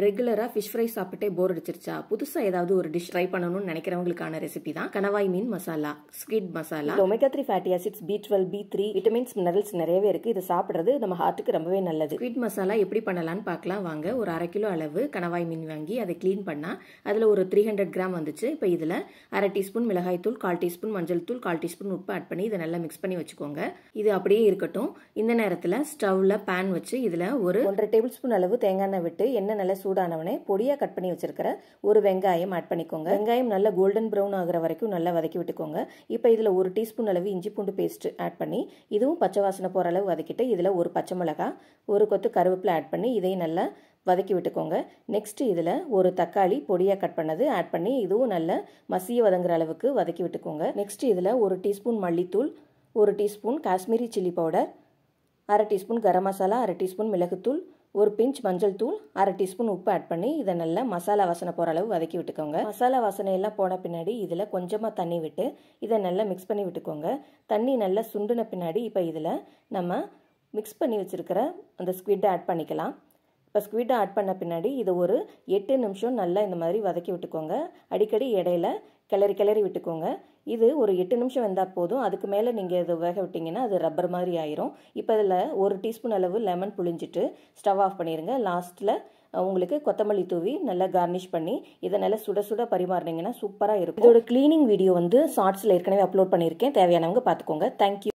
ரெகுலரா fish fry சாப்பிட்டே போர் அடிச்சிருச்சா? புதுசா ஏதாவது ஒரு டிஷ் ட்ரை பண்ணணும்னு நினைக்கிறவங்களுக்கான ரெசிபி தான். கணவாய் மீன் masala squid masala. Omega three fatty acids B twelve B three vitamins minerals நிறையவே இருக்கு. இது சாப்பிடுறது நம்ம ஹார்ட்டுக்கு ரொம்பவே நல்லது. ஸ்குவிட் மசாலா எப்படி பண்ணலாம்னு பார்க்கலாம். வாங்க ஒரு அரை கிலோ அளவு கணவாய் மீன் வாங்கி அதை க்ளீன் பண்ணா அதுல ஒரு த்ரீ ஹண்ட்ரட் கிராம் வந்துச்சு. இப்போ இதுல அரை டீஸ்பூன் மிளகாய் தூள் கால் டீஸ்பூன் மஞ்சள் தூள் கால் டீஸ்பூன் உப்பு ஆட் பண்ணி இதை நல்லா மிக்ஸ் பண்ணி வச்சுக்கோங்க. இது அப்படியே இருக்கட்டும். இந்த நேரத்தில் ஸ்டவ்ல பேன் வச்சு இதுல ஒரு ஒன்றரை டேபிள் ஸ்பூன் அளவு தேங்காய் எண்ணெய் விட்டு எண்ணெய் நல்லா சூடானவனே பொடியாக கட் பண்ணி வச்சிருக்கிற ஒரு வெங்காயம் ஆட் பண்ணிக்கோங்க. வெங்காயம் நல்லா கோல்டன் ப்ரௌன் ஆகிற வரைக்கும் நல்லா வதக்கி விட்டுக்கோங்க. இப்போ இதில் ஒரு டீஸ்பூன் அளவு இஞ்சி பூண்டு பேஸ்ட் ஆட் பண்ணி இதுவும் பச்சை வாசனை போகிற அளவு வதக்கிட்டு இதில் ஒரு பச்சை மிளகாய் ஒரு கொத்து கருவேப்பிலை ஆட் பண்ணி இதையும் நல்லா வதக்கி விட்டுக்கோங்க. நெக்ஸ்ட் இதில் ஒரு தக்காளி பொடியாக கட் பண்ணது ஆட் பண்ணி இதுவும் நல்லா மசிய வதங்குற அளவுக்கு வதக்கி விட்டுக்கோங்க. நெக்ஸ்ட் இதில் ஒரு டீஸ்பூன் மல்லித்தூள் ஒரு டீஸ்பூன் காஷ்மீரி சில்லி பவுடர் அரை டீஸ்பூன் கரம் மசாலா அரை டீஸ்பூன் மிளகுத்தூள் ஒரு பிஞ்ச் மஞ்சள் தூள் அரை டீஸ்பூன் உப்பு ஆட் பண்ணி இதை நல்லா மசாலா வாசனை போகிற அளவு வதக்கி விட்டுக்கோங்க. மசாலா வாசனை எல்லாம் போன பின்னாடி இதில் கொஞ்சமாக தண்ணி விட்டு இதை நல்லா மிக்ஸ் பண்ணி விட்டுக்கோங்க. தண்ணி நல்லா சுண்டுன பின்னாடி இப்போ இதில் நம்ம மிக்ஸ் பண்ணி வச்சுருக்கிற அந்த ஸ்குவிட் ஆட் பண்ணிக்கலாம். இப்போ ஸ்குவிட்டை ஆட் பண்ண பின்னாடி இது ஒரு எட்டு நிமிஷம் நல்லா இந்த மாதிரி வதக்கி விட்டுக்கோங்க. அடிக்கடி இடையில கிளறி கிளறி விட்டுக்கோங்க. இது ஒரு எட்டு நிமிஷம் வந்தால் போதும். அதுக்கு மேலே நீங்கள் இதை வேக விட்டிங்கன்னா அது ரப்பர் மாதிரி ஆயிரும். இப்போ இதில் ஒரு டீஸ்பூன் அளவு லெமன் புளிஞ்சிட்டு ஸ்டவ் ஆஃப் பண்ணிடுங்க லாஸ்ட்டில் உங்களுக்கு கொத்தமல்லி தூவி நல்லா கார்னிஷ் பண்ணி இதை நல்லா சுட சுட பரிமாறினீங்கன்னா சூப்பராக இருக்கும். இதோட க்ளீனிங் வீடியோ வந்து ஷார்ட்ஸில் ஏற்கனவே அப்லோட் பண்ணியிருக்கேன். தேவையானவங்க பார்த்துக்கோங்க தேங்க்யூ